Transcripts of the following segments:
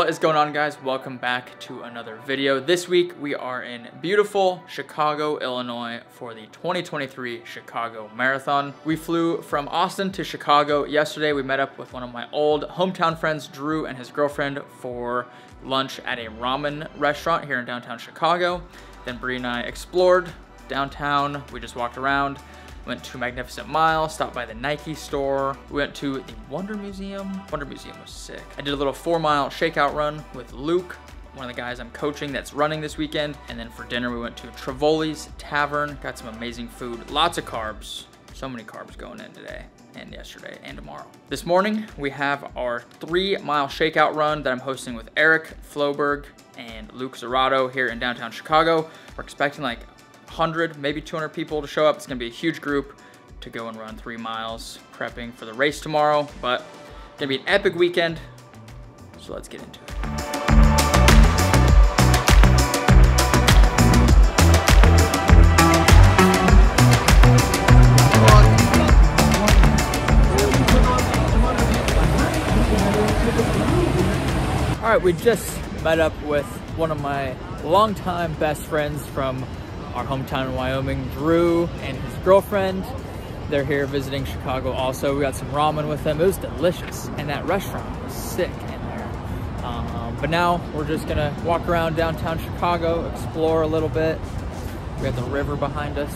What is going on guys? Welcome back to another video. This week we are in beautiful Chicago, Illinois for the 2023 Chicago Marathon. We flew from Austin to Chicago yesterday. We met up with one of my old hometown friends, Drew and his girlfriend for lunch at a ramen restaurant here in downtown Chicago. Then Bree and I explored downtown. We just walked around went to Magnificent Mile, stopped by the Nike store. We went to the WNDR Museum. WNDR Museum was sick. I did a little four mile shakeout run with Luke, one of the guys I'm coaching that's running this weekend. And then for dinner, we went to Trivoli's Tavern, got some amazing food, lots of carbs. So many carbs going in today and yesterday and tomorrow. This morning, we have our three mile shakeout run that I'm hosting with Eric Floberg and Luc Zoratto here in downtown Chicago. We're expecting like 100, maybe 200 people to show up. It's gonna be a huge group to go and run three miles, prepping for the race tomorrow, but gonna be an epic weekend. So let's get into it. All right, we just met up with one of my longtime best friends from our hometown in Wyoming, Drew and his girlfriend. They're here visiting Chicago also. We got some ramen with them. It was delicious. And that restaurant was sick in there. Um, but now we're just gonna walk around downtown Chicago, explore a little bit. We got the river behind us.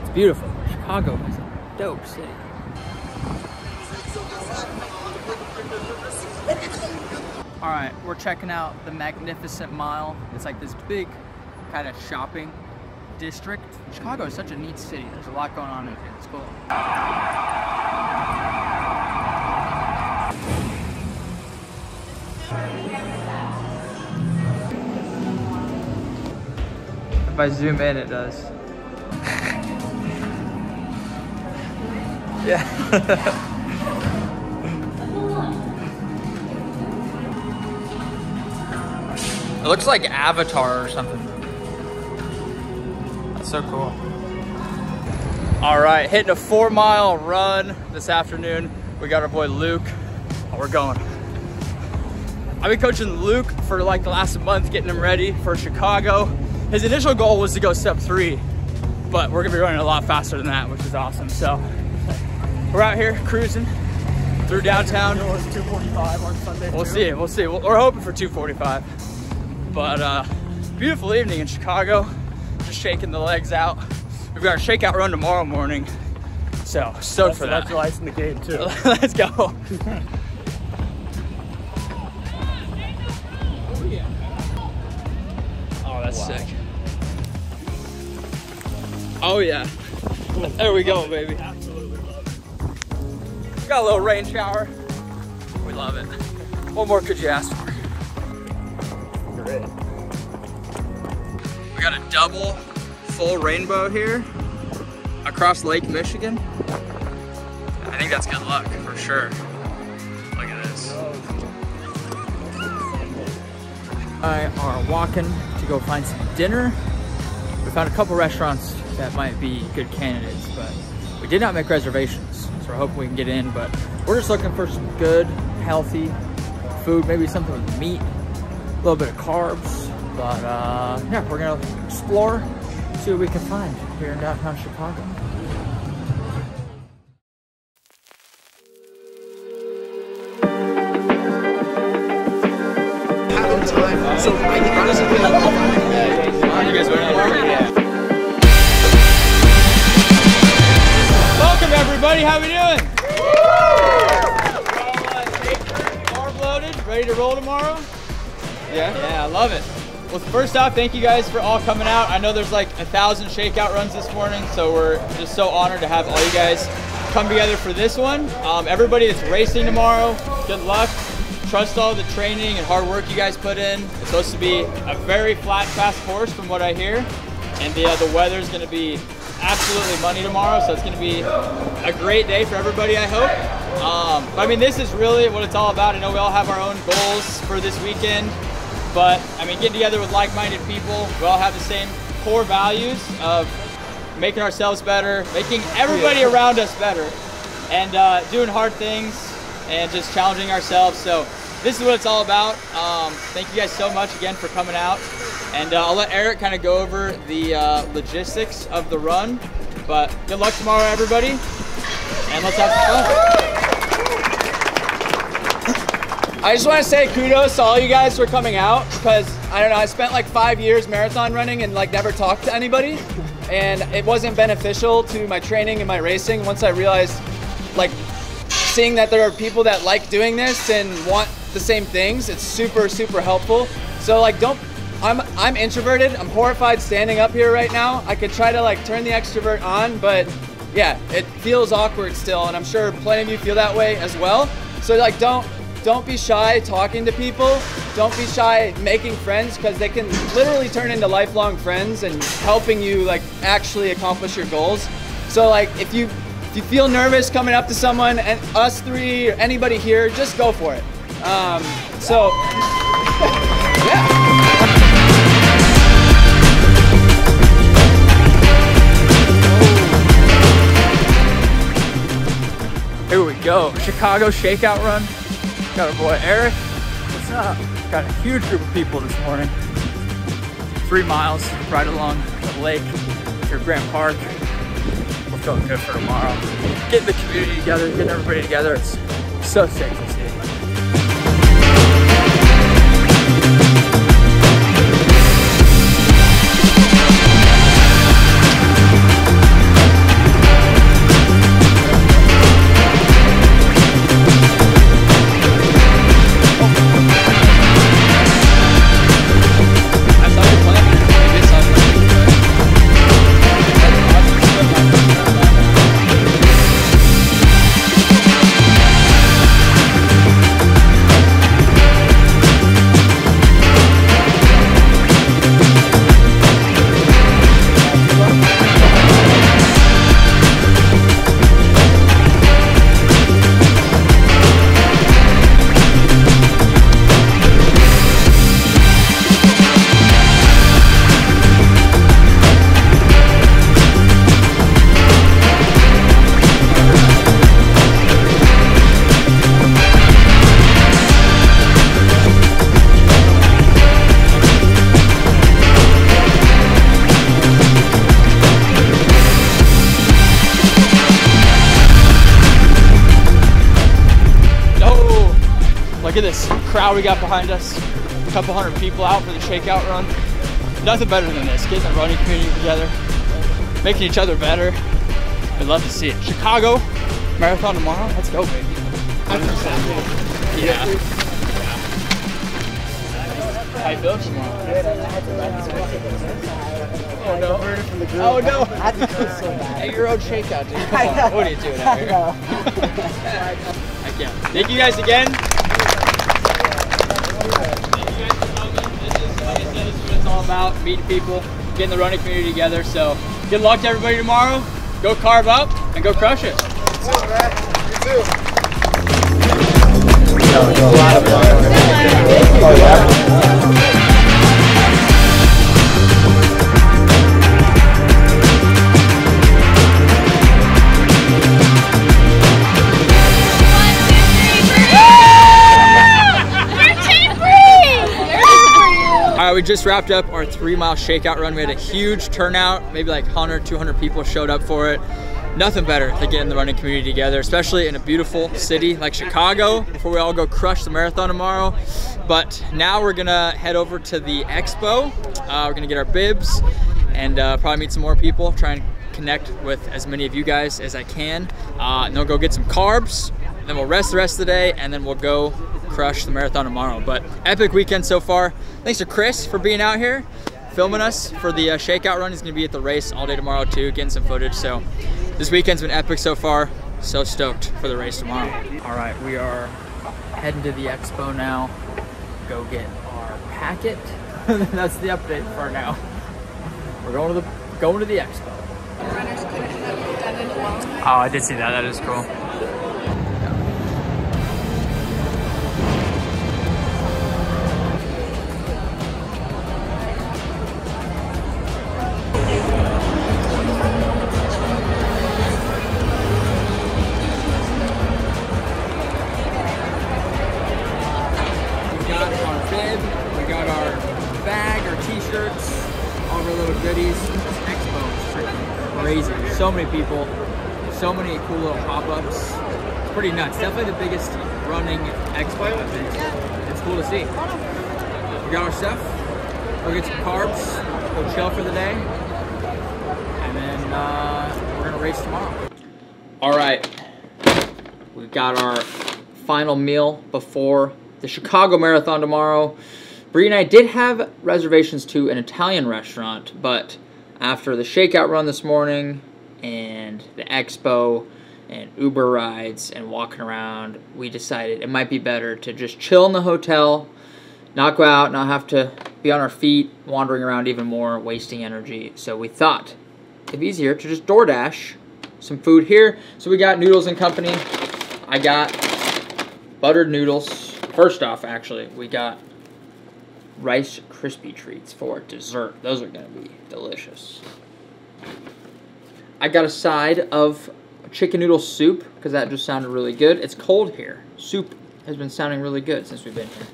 It's beautiful. Chicago is a dope city. All right, we're checking out the Magnificent Mile. It's like this big kind of shopping district. Chicago is such a neat city. There's a lot going on in here. It's cool. If I zoom in, it does. yeah. It looks like Avatar or something. So cool. All right, hitting a four mile run this afternoon. We got our boy Luke. Oh, we're going. I've been coaching Luke for like the last month, getting him ready for Chicago. His initial goal was to go step three, but we're gonna be running a lot faster than that, which is awesome. So we're out here cruising through downtown. It was 245 on Sunday. We'll too. see, we'll see. We're hoping for 245. But uh, beautiful evening in Chicago. Just shaking the legs out. We've got a shakeout run tomorrow morning. So stoked That's for that. electrolytes in the game too. Let's go. Oh, that's Wow. sick. Oh yeah. There we go, baby. Absolutely love it. Got a little rain shower. We love it. What more could you ask for? Got a double full rainbow here across Lake Michigan. I think that's good luck for sure. Look at this. I are walking to go find some dinner. We found a couple restaurants that might be good candidates, but we did not make reservations, so we're hoping we can get in, but we're just looking for some good, healthy food, maybe something with meat, a little bit of carbs, but uh, yeah, we're gonna explore, see what we can find here in downtown Chicago. So I think honestly, You guys ready? Welcome everybody, how we doing? Carb loaded, ready to roll tomorrow? Yeah, yeah, I love it. Well, first off, thank you guys for all coming out. I know there's like a thousand shakeout runs this morning, so we're just so honored to have all you guys come together for this one. Um, everybody that's racing tomorrow, good luck. Trust all the training and hard work you guys put in. It's supposed to be a very flat, fast course from what I hear. And the, uh, the weather's gonna be absolutely money tomorrow, so it's gonna be a great day for everybody, I hope. Um, but I mean, this is really what it's all about. I know we all have our own goals for this weekend, but I mean, getting together with like-minded people, we all have the same core values of making ourselves better, making everybody around us better, and uh, doing hard things and just challenging ourselves. So this is what it's all about. Um, thank you guys so much again for coming out. And uh, I'll let Eric kind of go over the uh, logistics of the run. But good luck tomorrow, everybody. And let's have some fun. I just want to say kudos to all you guys for coming out because I don't know, I spent like five years marathon running and like never talked to anybody. And it wasn't beneficial to my training and my racing once I realized like seeing that there are people that like doing this and want the same things. It's super, super helpful. So like don't I'm I'm introverted. I'm horrified standing up here right now. I could try to like turn the extrovert on, but yeah, it feels awkward still, and I'm sure plenty of you feel that way as well. So like don't don't be shy talking to people. Don't be shy making friends because they can literally turn into lifelong friends and helping you like actually accomplish your goals. So like if you if you feel nervous coming up to someone and us three or anybody here, just go for it. Um, so yeah. Here we go. Chicago Shakeout Run. Got our boy Eric. What's up? Got a huge group of people this morning. Three miles right along the lake to Grant Park. We're feeling good for tomorrow. Getting the community together, getting everybody together. It's so sick to see. This crowd we got behind us. A couple hundred people out for the shakeout run. Nothing better than this. Getting the running community together, making each other better. I'd love to see it. Chicago marathon tomorrow. Let's go, baby. 100%. Yeah. How you feeling tomorrow? Oh no. Oh no. Hey, your own shakeout, dude. Come on. What are you doing out here? Heck yeah. Thank you guys again. All about, meeting people, getting the running community together. So good luck to everybody tomorrow. Go carve up and go crush it. All right, we just wrapped up our three mile shakeout run. We had a huge turnout, maybe like 100, 200 people showed up for it. Nothing better than getting the running community together, especially in a beautiful city like Chicago before we all go crush the marathon tomorrow. But now we're gonna head over to the expo. Uh, we're gonna get our bibs and uh, probably meet some more people, try and connect with as many of you guys as I can. Uh, and then we'll go get some carbs, then we'll rest the rest of the day, and then we'll go crush the marathon tomorrow. But epic weekend so far. Thanks to Kris for being out here, filming us for the uh, shakeout run. He's gonna be at the race all day tomorrow too, getting some footage. So this weekend's been epic so far. So stoked for the race tomorrow. All right, we are heading to the expo now. Go get our packet. That's the update for now. We're going to the going to the expo. Oh, I did see that. That is cool. So many people, so many cool little pop-ups. It's pretty nuts. Definitely the biggest running expo. Think. It's cool to see. We got our stuff. Go get some carbs. Go chill for the day. And then uh, we're gonna race tomorrow. All right. We've got our final meal before the Chicago Marathon tomorrow. Bree and I did have reservations to an Italian restaurant, but after the shakeout run this morning and the expo and Uber rides and walking around, we decided it might be better to just chill in the hotel, not go out, not have to be on our feet, wandering around even more, wasting energy. So we thought it'd be easier to just DoorDash some food here. So we got Noodles and Company. I got buttered noodles. First off, actually, we got Rice Krispie treats for dessert. Those are going to be delicious. I got a side of chicken noodle soup because that just sounded really good. It's cold here. Soup has been sounding really good since we've been here.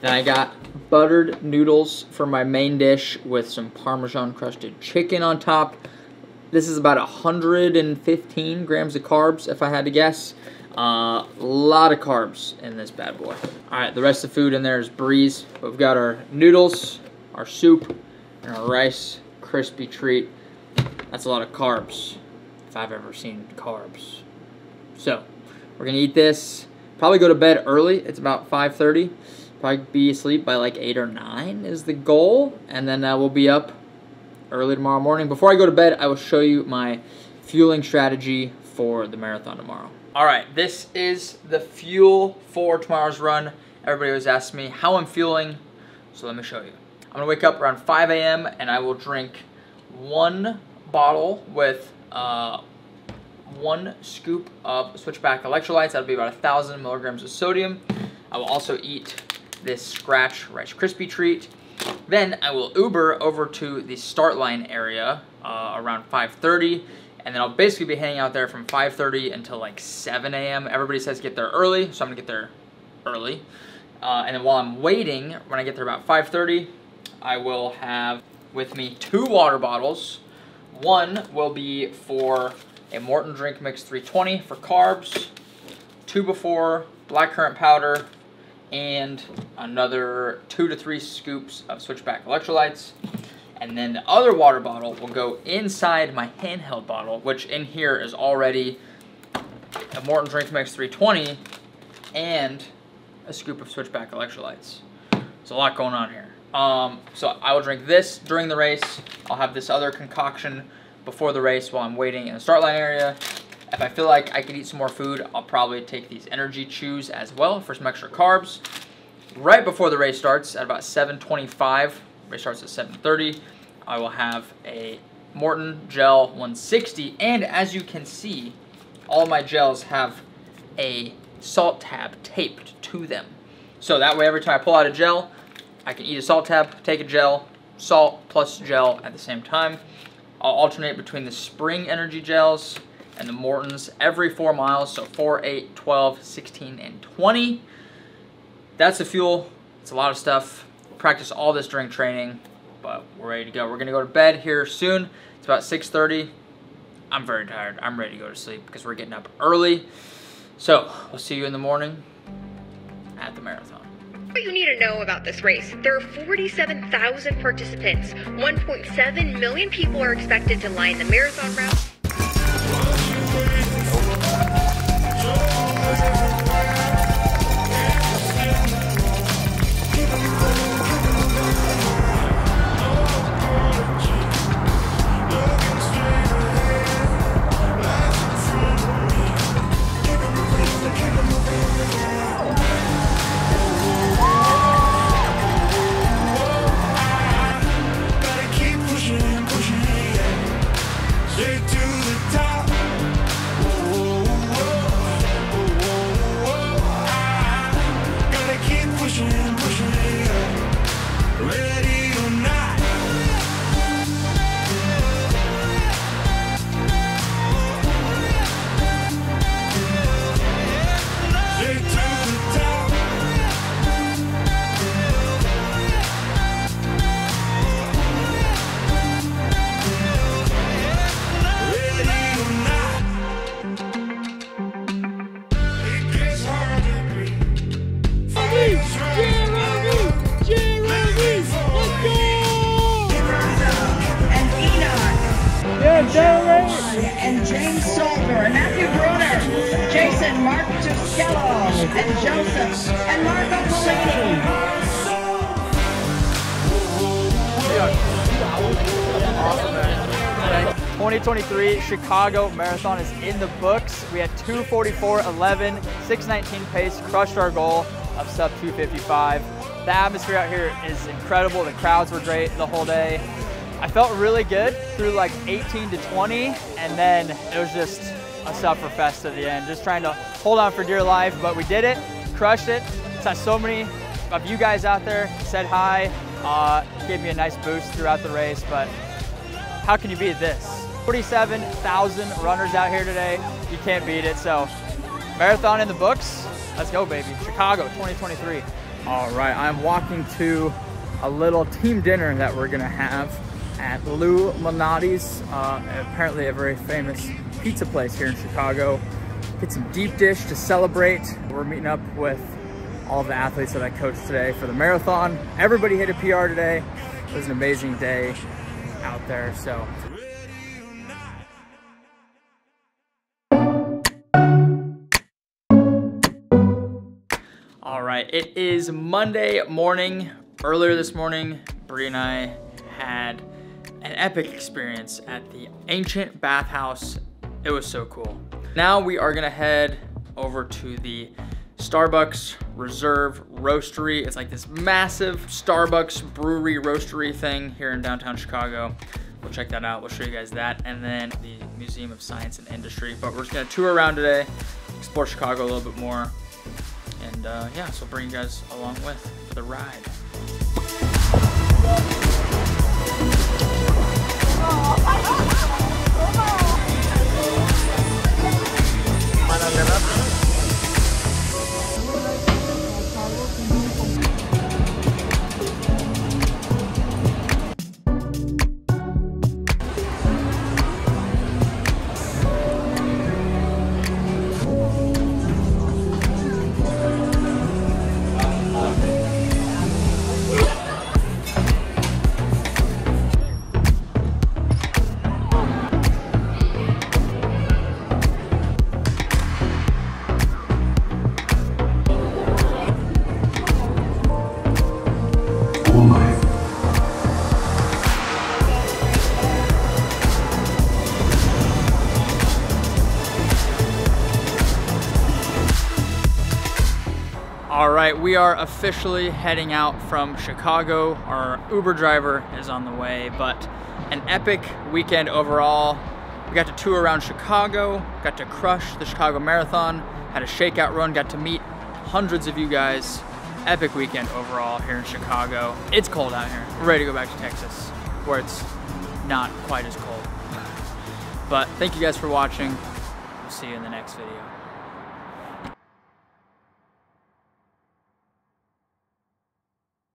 Then I got buttered noodles for my main dish with some Parmesan crusted chicken on top. This is about 115 grams of carbs, if I had to guess. A uh, lot of carbs in this bad boy. All right, the rest of the food in there is Bree's. We've got our noodles, our soup, and our Rice Krispie treat. That's a lot of carbs, if I've ever seen carbs. So, we're gonna eat this. Probably go to bed early. It's about 5:30. Probably be asleep by like eight or nine is the goal, and then uh, we'll be up early tomorrow morning. Before I go to bed, I will show you my fueling strategy for the marathon tomorrow. All right, this is the fuel for tomorrow's run. Everybody always asks me how I'm fueling, so let me show you. I'm gonna wake up around 5 a.m. and I will drink one bottle with uh, one scoop of Switchback electrolytes. That'll be about a thousand milligrams of sodium. I will also eat this Scratch Rice Krispie treat. Then I will Uber over to the start line area uh, around 5.30 and then I'll basically be hanging out there from 5.30 until like 7 a.m. Everybody says get there early, so I'm gonna get there early. Uh, and then while I'm waiting, when I get there about 5.30, I will have with me two water bottles. One will be for a Maurten Drink Mix 320 for carbs, 2Before blackcurrant powder, and another two to three scoops of Switchback electrolytes. And then the other water bottle will go inside my handheld bottle, which in here is already a Maurten Drink Mix 320 and a scoop of Switchback electrolytes. There's a lot going on here. Um, so I will drink this during the race. I'll have this other concoction before the race while I'm waiting in the start line area. If I feel like I could eat some more food, I'll probably take these energy chews as well for some extra carbs. Right before the race starts at about 7.25, race starts at 7.30, I will have a Maurten Gel 160. And as you can see, all my gels have a salt tab taped to them. So that way every time I pull out a gel, I can eat a salt tab, take a gel, salt plus gel at the same time. I'll alternate between the Spring Energy gels and the Maurtens every four miles, so 4, 8, 12, 16, and 20. That's the fuel. It's a lot of stuff. We'll practice all this during training, but we're ready to go. We're gonna go to bed here soon. It's about 6.30. I'm very tired. I'm ready to go to sleep because we're getting up early. So, we'll see you in the morning at the marathon. What you need to know about this race there are 47,000 participants. 1.7 million people are expected to line the marathon route. Gotta keep James and Matthew Bruner, Jason Mark Tuscello and Joseph and Marco Polini. 2023 Chicago Marathon is in the books. We had 244.11, 619 pace, crushed our goal of sub 255. The atmosphere out here is incredible. The crowds were great the whole day. I felt really good through like 18 to 20, and then it was just a suffer fest at the end, just trying to hold on for dear life, but we did it, crushed it. Saw so many of you guys out there, said hi, uh, gave me a nice boost throughout the race, but how can you beat this? 47,000 runners out here today. You can't beat it. So, marathon in the books. Let's go, baby. Chicago 2023. All right, I'm walking to a little team dinner that we're gonna have at Lou Malnati's, uh, apparently a very famous pizza place here in Chicago. Get some deep dish to celebrate. We're meeting up with all the athletes that I coached today for the marathon. Everybody hit a PR today. It was an amazing day out there, so All right, it is Monday morning. Earlier this morning, Bree and I had an epic experience at the ancient bathhouse. It was so cool. Now we are gonna head over to the Starbucks Reserve Roastery. It's like this massive Starbucks brewery roastery thing here in downtown Chicago. We'll check that out. We'll show you guys that. And then the Museum of Science and Industry. But we're just gonna tour around today, explore Chicago a little bit more. And uh, yeah, so bring you guys along with for the ride. Oh, All right, we are officially heading out from Chicago. Our Uber driver is on the way, but an epic weekend overall. We got to tour around Chicago, got to crush the Chicago Marathon, had a shakeout run, got to meet hundreds of you guys. Epic weekend overall here in Chicago. It's cold out here. We're ready to go back to Texas, where it's not quite as cold. But thank you guys for watching. We'll see you in the next video.